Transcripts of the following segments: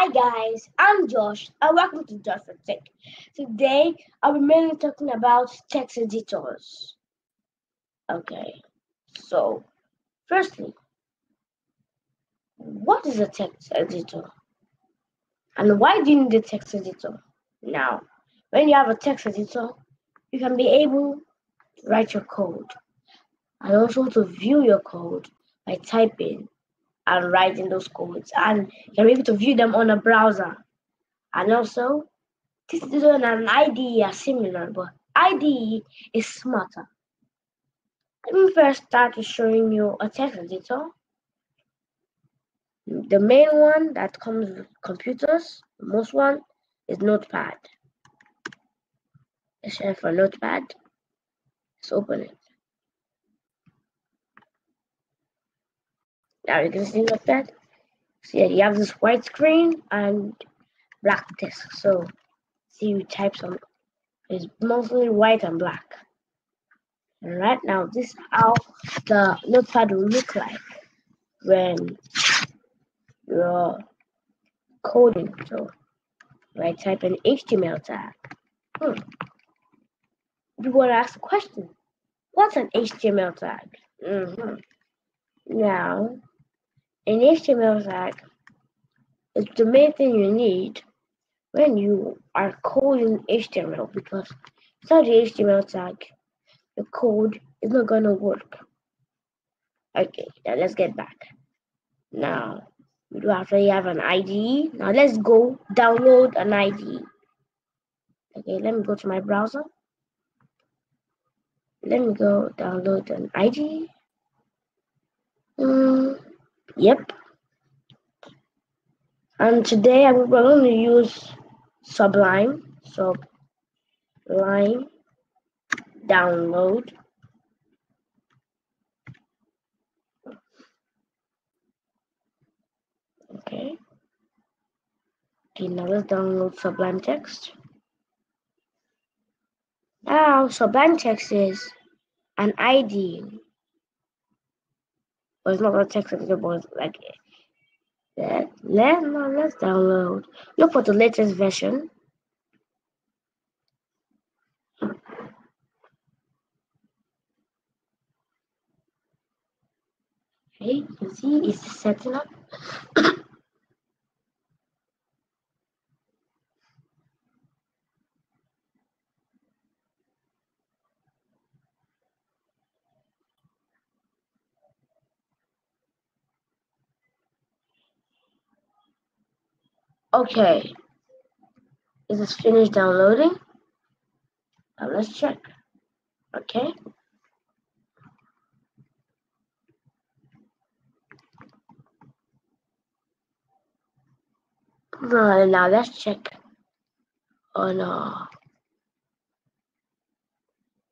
Hi guys, I'm Josh and welcome to Josh for Tech. Today I'll be mainly talking about text editors. Okay, so firstly, what is a text editor? And why do you need a text editor? Now, when you have a text editor, you can be able to write your code and also to view your code by typing and writing those codes and you're able to view them on a browser. And also, this is an IDE are similar, but IDE is smarter. Let me first start with showing you a text editor. The main one that comes with computers, most one, is Notepad. Let's for Notepad. Let's open it. Now you can see Notepad. So yeah, you have this white screen and black text. So see you type some it's mostly white and black. And right now this is how the notepad will look like when you're coding. So I type an HTML tag. Hmm. You want to ask a question. What's an HTML tag? Mm -hmm. Now, an HTML tag is the main thing you need when you are coding HTML because without the HTML tag, the code is not gonna work. Okay, now let's get back. Now, we do have to have an IDE. Now let's go download an IDE. Okay, let me go to my browser. Let me go download an IDE. Um, yep. And today I'm going to use Sublime. So, Sublime download. Okay. Okay, now let's download Sublime Text. Now, Sublime Text is an IDE. But it's not a text editor, but like that. Let, no, let's download. Look for the latest version. Okay, you see it's setting up. Okay. Is this finished downloading? Now let's check. Okay. Right, now let's check on uh,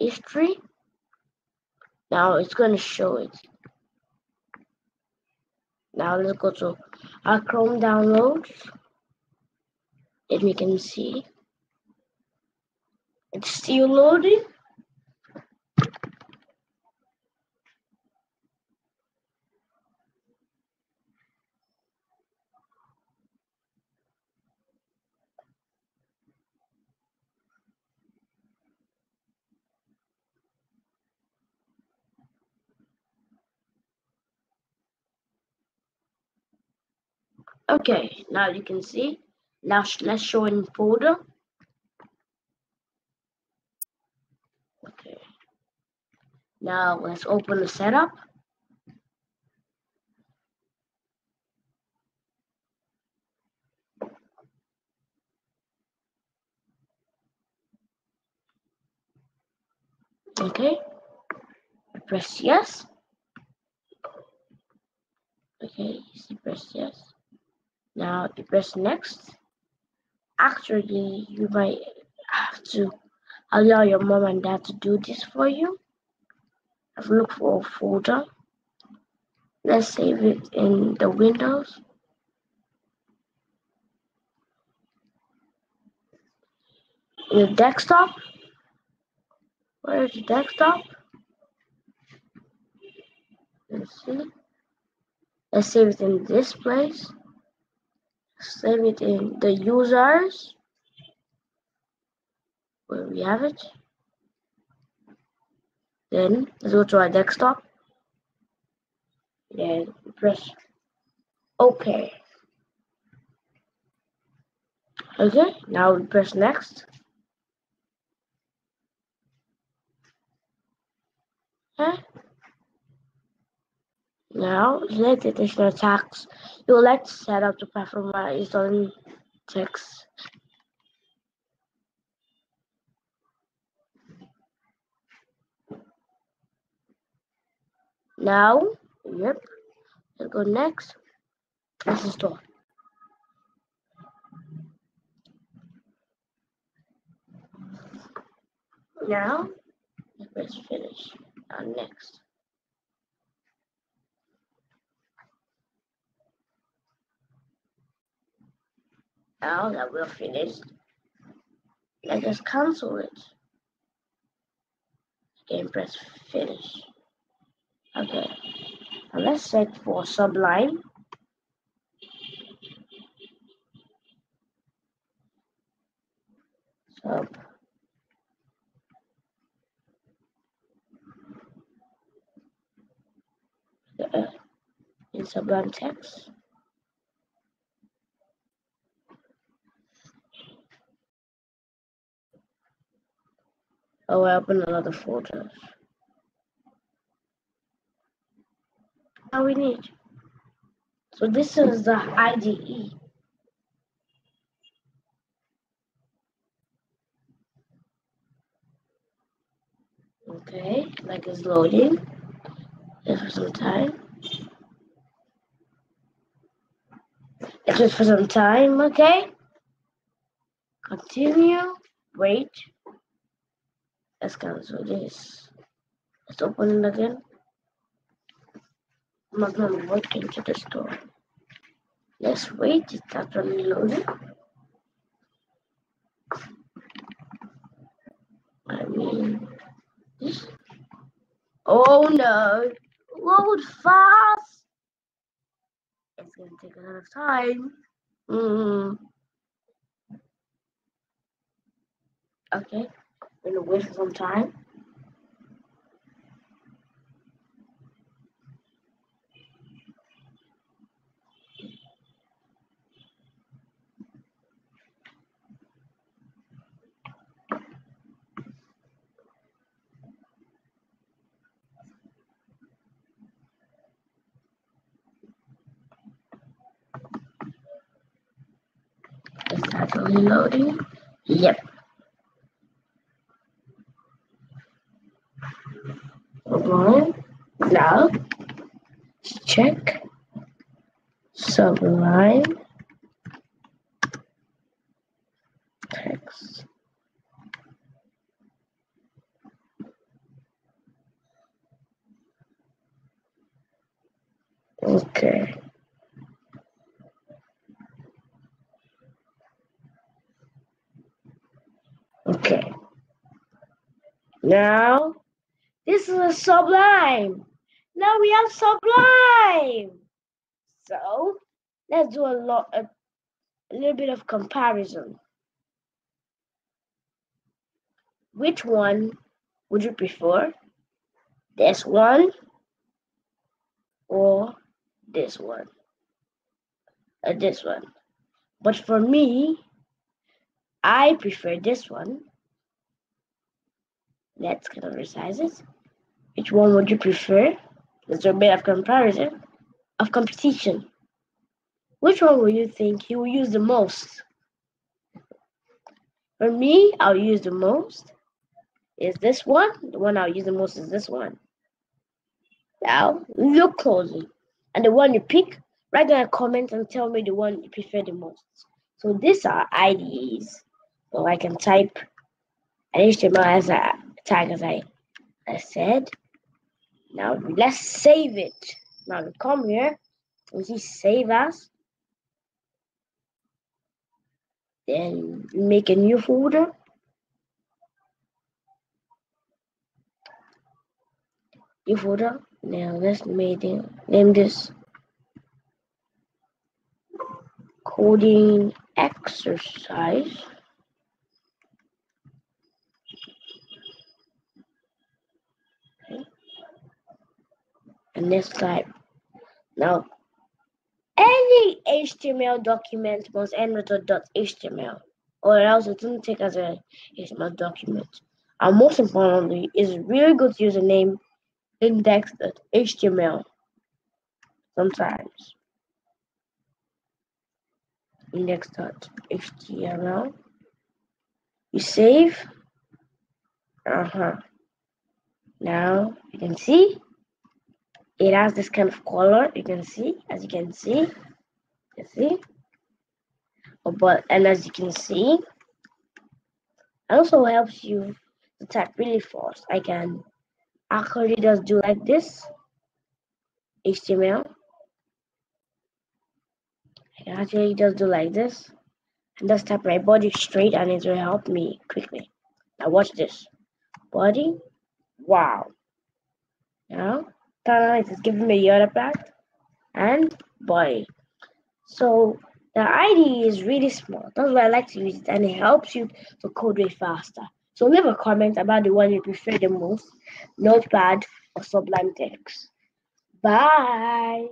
history. Now it's going to show it. Now let's go to our Chrome downloads and we can see. It's still loading. Okay, now you can see now let's show in folder. Okay. Now let's open the setup. Okay. Press yes. Okay, you press yes. Now you press next actually you might have to allow your mom and dad to do this for you. I've a look for a folder. Let's save it in the windows. In the desktop. Where is the desktop? Let's see. Let's save it in this place save it in the users. Where we have it. Then let's go to our desktop. Then press OK. Okay now we press next. Okay. Now, select additional tags. You would like to set up the platform by installing text. Now, yep, let's go next. Let's install. Now, let's finish. And next. Now that we're finished, let us cancel it. Again, press finish. Okay, now let's set for Sublime. Sub. Uh, in Sublime text. Oh, I opened another folder. Now we need. So this is the IDE. Okay, like it's loading. Just for some time. It's just for some time, okay? Continue. Wait. Let's cancel this. Let's open it again. Gonna work into the store. Let's wait, it's actually loading. I mean, this. Oh no, load fast. It's gonna take a lot of time. Mm. Okay. We're gonna wait for some time. Is that loading? Yep. Sublime. Now, check Sublime text. Okay. Okay. Now this is a sublime. Now we have sublime. So let's do a lot, a, a little bit of comparison. Which one would you prefer? This one or this one? Or this one? But for me, I prefer this one. Let's kind of resize it. Which one would you prefer? There's a bit of comparison, of competition. Which one will you think you will use the most? For me, I'll use the most is this one. The one I'll use the most is this one. Now, look closely. And the one you pick, write down a comment and tell me the one you prefer the most. So these are IDEs. So I can type HTML as a tag as I, I said. Now let's save it. Now we come here and see save as. Then make a new folder. New folder. Now let's make it, name this coding exercise. Okay. And let's type. Now, any HTML document must end with a .html or else it doesn't take as a HTML document. And most importantly, it's really good to use a name index.html sometimes. Index.html. You save. Uh-huh. Now you can see it has this kind of color. You can see, as you can see, you see. Oh, but and as you can see, it also helps you to type really fast. I can actually just do like this HTML. I can actually just do like this and just type my body straight and it will help me quickly. Now watch this. Body. Wow. Now it is me the other part and body. So the IDE is really small. That's why I like to use it and it helps you to code way faster. So leave a comment about the one you prefer the most, Notepad or Sublime Text. Bye.